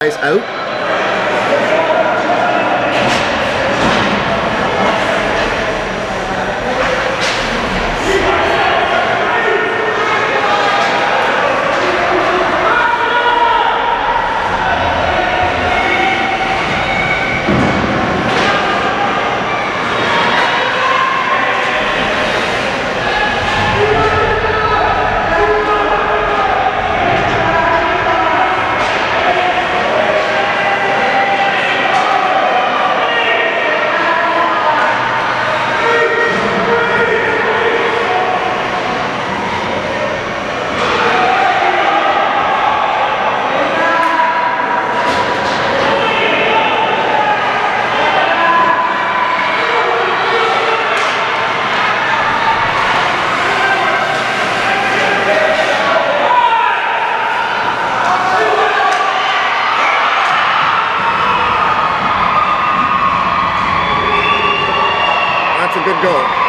guys out. Good goal.